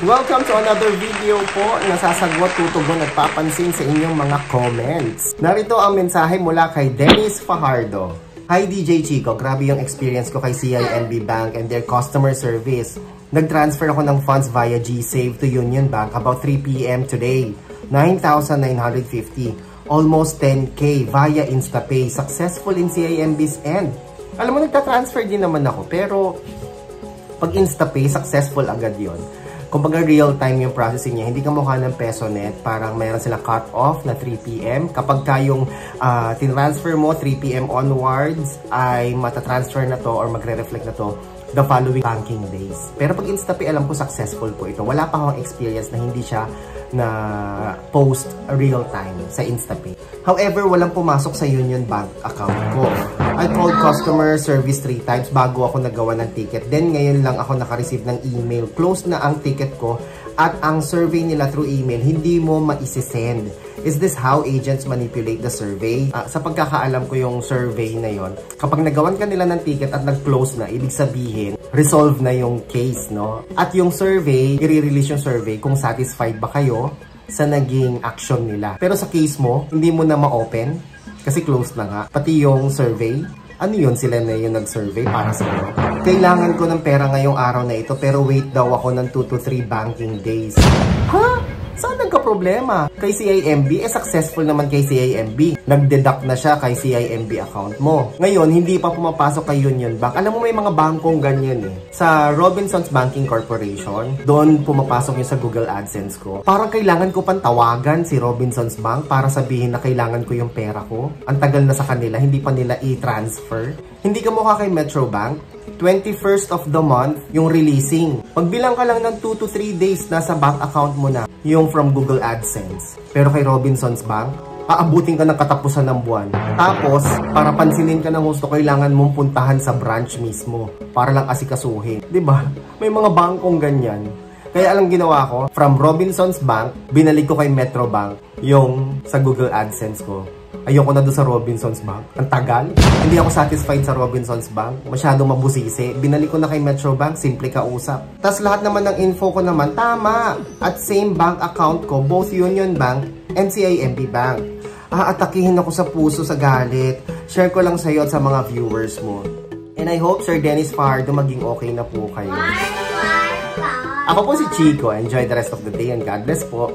Welcome to another video po na sasagwat tutugon at papansin sa inyong mga comments. Narito ang mensahe mula kay Dennis Fajardo. Hi DJ Chico, grabe yung experience ko kay CINB Bank and their customer service. Nag-transfer ako ng funds via GSave to Union Bank about 3pm today. 9,950. Almost 10k via InstaPay. Successful in CIMB's end. Alam mo, nagta-transfer din naman ako pero pag InstaPay, successful agad yon. Kumbaga real time yung processing niya. Hindi ka mukha ng PesoNet. Parang mayroon sila cut off na 3pm. Kapag ka yung uh, tinransfer mo 3pm onwards ay matatransfer na to or magre-reflect na to the following banking days. Pero pag InstaPay, alam ko successful po ito. Wala pa akong experience na hindi siya na post real time sa InstaPay. However, walang pumasok sa Union Bank account ko. I called customer service three times bago ako nagawa ng ticket. Then ngayon lang ako nakareceive ng email. Close na ang ticket ko at ang survey nila through email, hindi mo maisisend. Is this how agents manipulate the survey? Uh, sa pagkakaalam ko yung survey na yon, kapag nagawan ka nila ng ticket at nag-close na, ibig sabihin, resolve na yung case, no? At yung survey, i-release yung survey kung satisfied ba kayo sa naging action nila. Pero sa case mo, hindi mo na ma-open kasi closed na nga. Pati yung survey, ano yun sila na yung nag-survey para sa iyo? Kailangan ko ng pera ngayong araw na ito pero wait daw ako ng 2 to 3 banking days. Huh? Saan nagka-problema? Kay CIMB, eh successful naman kay CIMB. Nag-deduct na siya kay CIMB account mo. Ngayon, hindi pa pumapasok kay Union Bank. Alam mo may mga bangkong ganyan eh. Sa Robinsons Banking Corporation, doon pumapasok yung sa Google AdSense ko. Parang kailangan ko pang tawagan si Robinsons Bank para sabihin na kailangan ko yung pera ko. Ang tagal na sa kanila, hindi pa nila i-transfer. Hindi ka mukha kay Metro Bank 21st of the month yung releasing. Pagbilang ka lang ng 2 to 3 days na sa bank account mo na yung from Google AdSense. Pero kay Robinsons Bank, aabutin ka ng katapusan ng buwan. Tapos, para pansinin ka ng gusto, kailangan mong puntahan sa branch mismo para lang asikasuhin. ba? Diba? May mga bangkong ganyan. Kaya alam ginawa ko, from Robinsons Bank, binalik ko kay Metro Bank yung sa Google AdSense ko. Ayoko na doon sa Robinsons Bank. Ang tagal. Hindi ako satisfied sa Robinsons Bank. Masyadong mabusisi. Binalik ko na kay Metro Bank, simple kausap. Tapos lahat naman ng info ko naman, tama. At same bank account ko, both Union Bank and CIMB Bank. Aatakihin ako sa puso sa galit. Share ko lang sa iyo at sa mga viewers mo. And I hope Sir Dennis Fardo maging okay na po kayo. Ako po si Chico. Enjoy the rest of the day and God bless po.